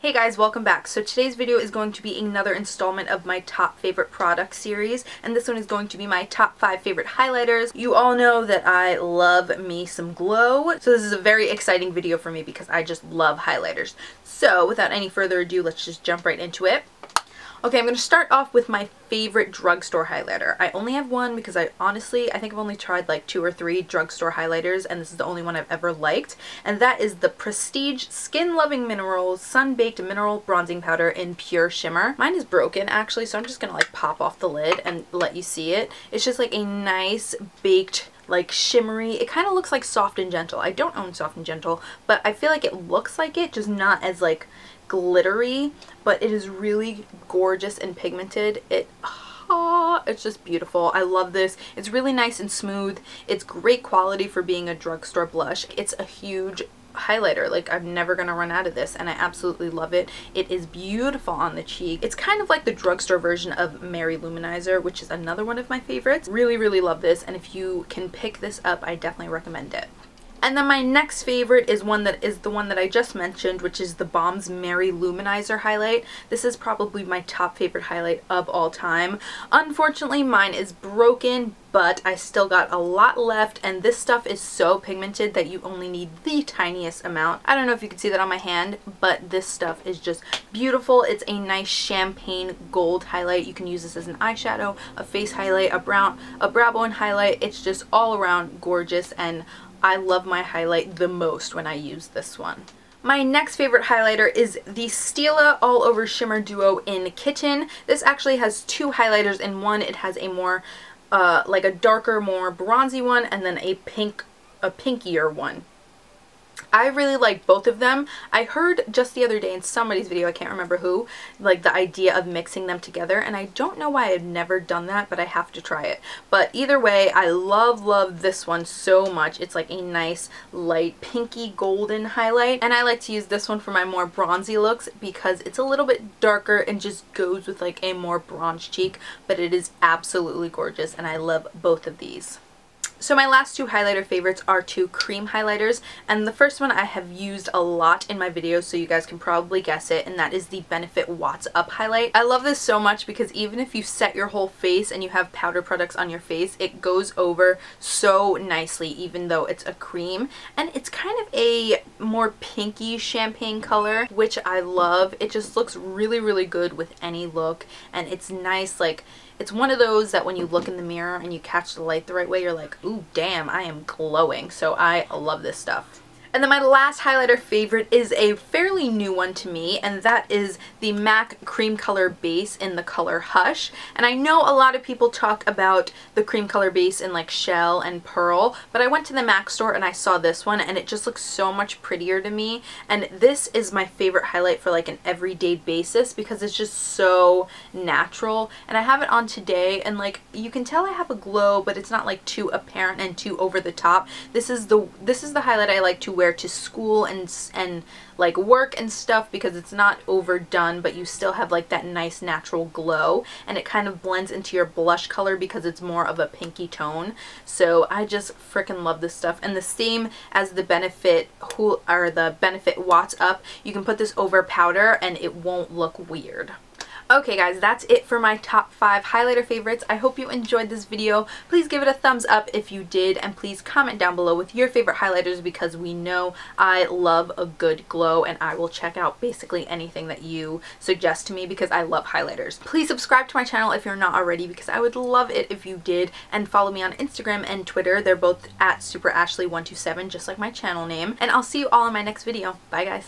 Hey guys, welcome back. So today's video is going to be another installment of my top favorite product series, and this one is going to be my top five favorite highlighters. You all know that I love me some glow, so this is a very exciting video for me because I just love highlighters. So without any further ado, let's just jump right into it. Okay, I'm going to start off with my favorite drugstore highlighter. I only have one because I honestly, I think I've only tried like two or three drugstore highlighters and this is the only one I've ever liked. And that is the Prestige Skin Loving Minerals Sun Baked Mineral Bronzing Powder in Pure Shimmer. Mine is broken actually, so I'm just going to like pop off the lid and let you see it. It's just like a nice baked like shimmery. It kind of looks like Soft and Gentle. I don't own Soft and Gentle, but I feel like it looks like it, just not as like glittery, but it is really gorgeous and pigmented. It ah, it's just beautiful. I love this. It's really nice and smooth. It's great quality for being a drugstore blush. It's a huge highlighter. Like I'm never gonna run out of this and I absolutely love it. It is beautiful on the cheek. It's kind of like the drugstore version of Mary-Lou Manizer which is another one of my favorites. Really really love this and if you can pick this up I definitely recommend it and then my next favorite is one that is the one that I just mentioned, which is the Balm's Mary-Lou Manizer highlight. This is probably my top favorite highlight of all time. Unfortunately, mine is broken, but I still got a lot left and this stuff is so pigmented that you only need the tiniest amount. I don't know if you can see that on my hand, but this stuff is just beautiful. It's a nice champagne gold highlight. You can use this as an eyeshadow, a face highlight, a brown, a brow bone highlight. It's just all around gorgeous and I love my highlight the most when I use this one. My next favorite highlighter is the Stila All Over Shimmer Duo in Kitten. This actually has two highlighters in one. It has a more, uh, like a darker, more bronzy one, and then a pink, a pinkier one. I really like both of them. I heard just the other day in somebody's video, I can't remember who, like the idea of mixing them together and I don't know why I've never done that, but I have to try it. But either way, I love, love this one so much. It's like a nice light pinky golden highlight and I like to use this one for my more bronzy looks because it's a little bit darker and just goes with like a more bronze cheek, but it is absolutely gorgeous and I love both of these. So my last two highlighter favorites are two cream highlighters and the first one I have used a lot in my videos so you guys can probably guess it and that is the Benefit Watts Up highlight. I love this so much because even if you set your whole face and you have powder products on your face it goes over so nicely even though it's a cream and it's kind of a more pinky champagne color which I love. It just looks really really good with any look and it's nice like it's one of those that when you look in the mirror and you catch the light the right way, you're like, ooh, damn, I am glowing. So I love this stuff. And then my last highlighter favorite is a fairly new one to me, and that is the MAC Cream Color Base in the color Hush. And I know a lot of people talk about the cream color base in like Shell and Pearl, but I went to the MAC store and I saw this one, and it just looks so much prettier to me. And this is my favorite highlight for like an everyday basis because it's just so natural. And I have it on today, and like you can tell I have a glow, but it's not like too apparent and too over the top. This is the this is the highlight I like to wear to school and and like work and stuff because it's not overdone but you still have like that nice natural glow and it kind of blends into your blush color because it's more of a pinky tone. So I just freaking love this stuff. And the same as the benefit who or the benefit watts up you can put this over powder and it won't look weird Okay guys, that's it for my top 5 highlighter favorites. I hope you enjoyed this video. Please give it a thumbs up if you did and please comment down below with your favorite highlighters because we know I love a good glow and I will check out basically anything that you suggest to me because I love highlighters. Please subscribe to my channel if you're not already because I would love it if you did and follow me on Instagram and Twitter. They're both at superashley127 just like my channel name and I'll see you all in my next video. Bye guys.